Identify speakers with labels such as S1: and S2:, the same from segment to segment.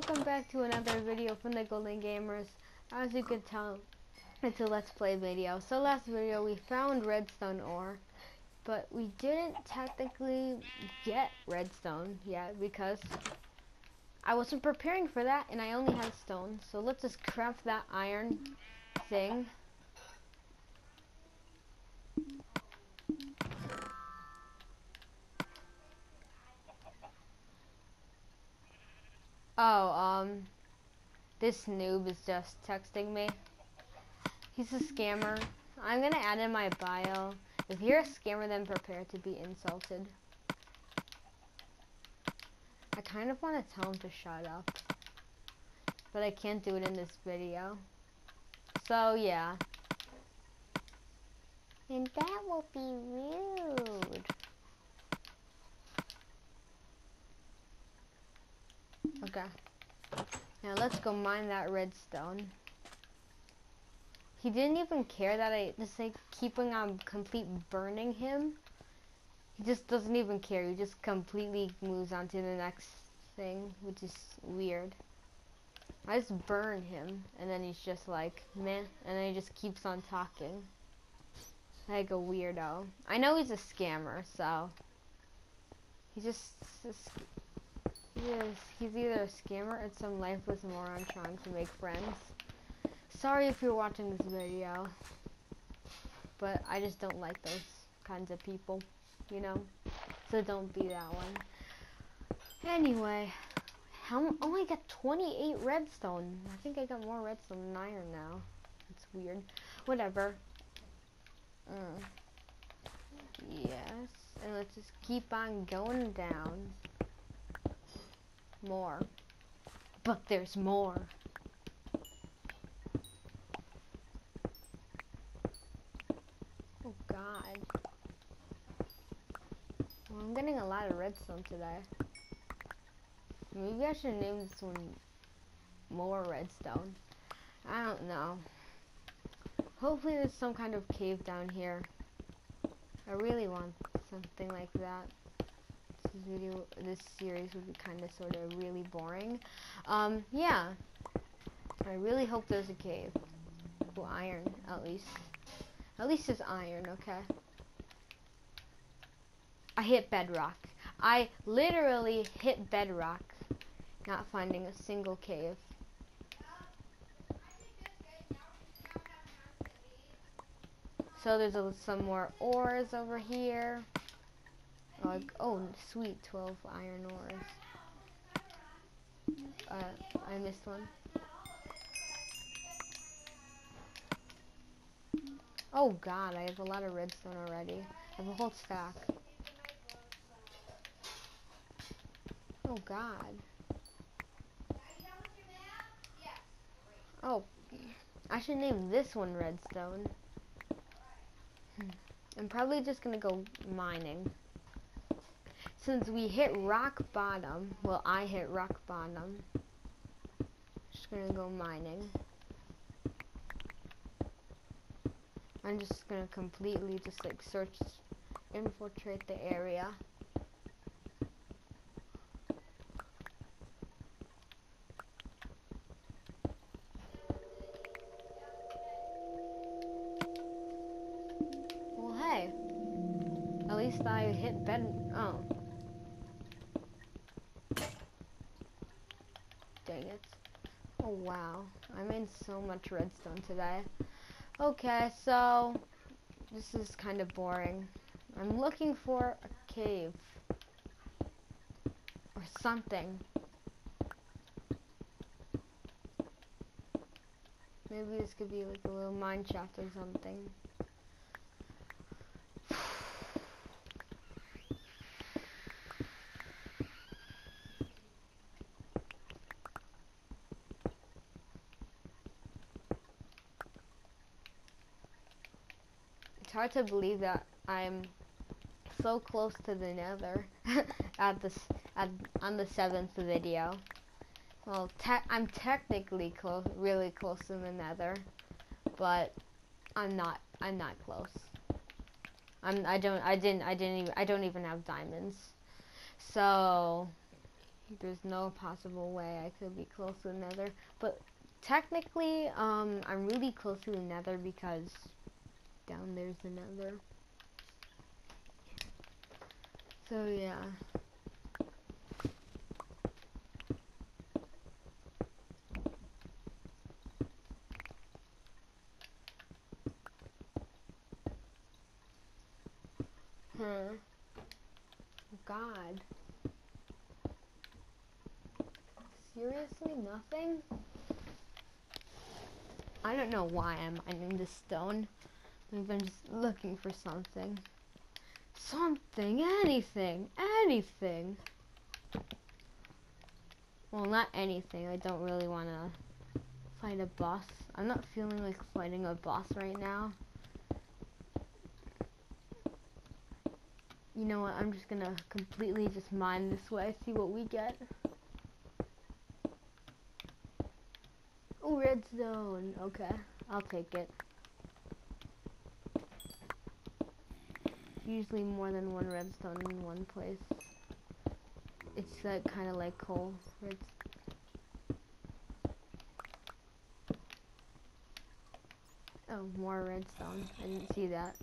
S1: welcome back to another video from the Golden Gamers. As you can tell, it's a Let's Play video. So last video we found redstone ore, but we didn't technically get redstone yet because I wasn't preparing for that and I only had stone. So let's just craft that iron thing. Oh, um, this noob is just texting me. He's a scammer. I'm gonna add in my bio. If you're a scammer, then prepare to be insulted. I kind of want to tell him to shut up. But I can't do it in this video. So, yeah. And that will be rude. Okay. Now let's go mine that redstone. He didn't even care that I just like keeping on complete burning him. He just doesn't even care. He just completely moves on to the next thing, which is weird. I just burn him, and then he's just like, man, and then he just keeps on talking. Like a weirdo. I know he's a scammer, so. He just, just Yes, he's either a scammer or some lifeless moron trying to make friends. Sorry if you're watching this video, but I just don't like those kinds of people, you know? So don't be that one. Anyway, how oh I got 28 redstone. I think I got more redstone than iron now. It's weird. Whatever. Mm. Yes, and let's just keep on going down more. But there's more. Oh god. Well, I'm getting a lot of redstone today. Maybe I should name this one more redstone. I don't know. Hopefully there's some kind of cave down here. I really want something like that this video, this series would be kind of sort of really boring. Um, yeah. I really hope there's a cave. Well, iron, at least. At least there's iron, okay? I hit bedrock. I literally hit bedrock, not finding a single cave. So there's a, some more ores over here. Like, oh, sweet, 12 iron ores. Uh, I missed one. Oh god, I have a lot of redstone already. I have a whole stack. Oh god. Oh, I should name this one redstone. Hmm. I'm probably just gonna go mining since we hit rock bottom, well, I hit rock bottom, just gonna go mining. I'm just gonna completely just like search, infiltrate the area. Well, hey, at least I hit bed, oh. Oh wow, I made so much redstone today. Okay, so this is kind of boring. I'm looking for a cave or something. Maybe this could be like a little mine shaft or something. It's hard to believe that I'm so close to the nether at this at on the seventh video. Well, te I'm technically close, really close to the nether, but I'm not. I'm not close. I'm. I don't. I didn't. I didn't even. I don't even have diamonds. So, there's no possible way I could be close to the nether. But technically, um, I'm really close to the nether because down there's the nether. So yeah. God. Seriously, nothing? I don't know why I'm mining this stone. Maybe I'm just looking for something. Something, anything, anything. Well, not anything. I don't really want to fight a boss. I'm not feeling like fighting a boss right now. You know what? I'm just gonna completely just mine this way, see what we get. Oh, redstone. Okay, I'll take it. Usually more than one redstone in one place. It's like kind of like coal. Redstone. Oh, more redstone. I didn't see that.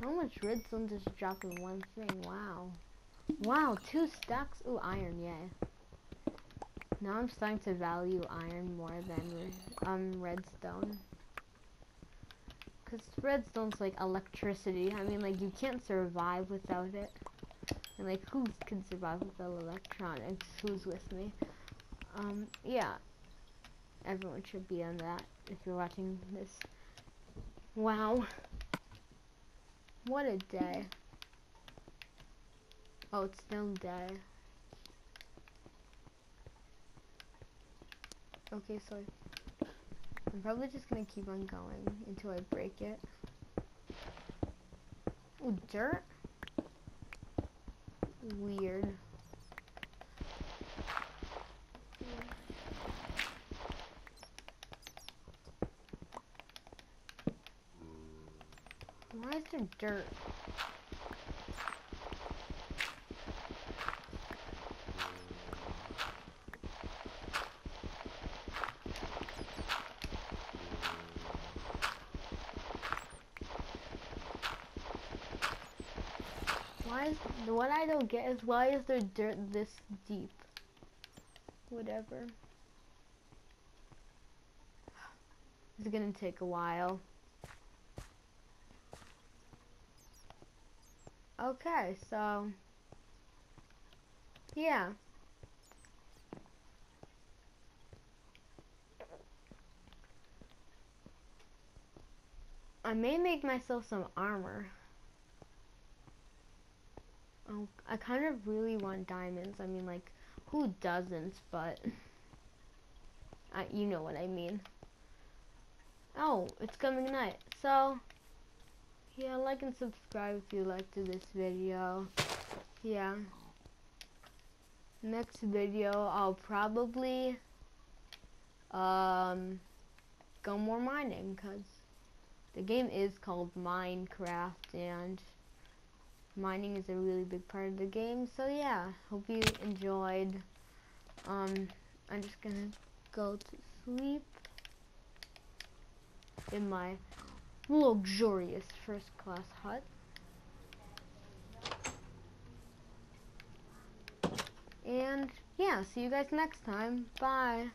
S1: How much redstone just drop in one thing? Wow. Wow, two stacks. Ooh, iron, yeah. Now I'm starting to value iron more than um redstone. Cause redstone's like electricity. I mean, like you can't survive without it. And like, who can survive without electronics? Who's with me? Um, yeah. Everyone should be on that if you're watching this. Wow. What a day. Oh, it's still day. Okay, so I'm probably just gonna keep on going until I break it. Ooh, dirt? Weird. Why is there dirt? Why is what I don't get is why is there dirt this deep? Whatever. It's gonna take a while. Okay, so yeah. I may make myself some armor. Oh, I kind of really want diamonds. I mean, like, who doesn't? But, I, you know what I mean. Oh, it's coming night. So, yeah, like and subscribe if you liked this video. Yeah. Next video, I'll probably um, go more mining because the game is called Minecraft and mining is a really big part of the game. So yeah, hope you enjoyed. Um, I'm just gonna go to sleep in my luxurious first class hut. And yeah, see you guys next time. Bye.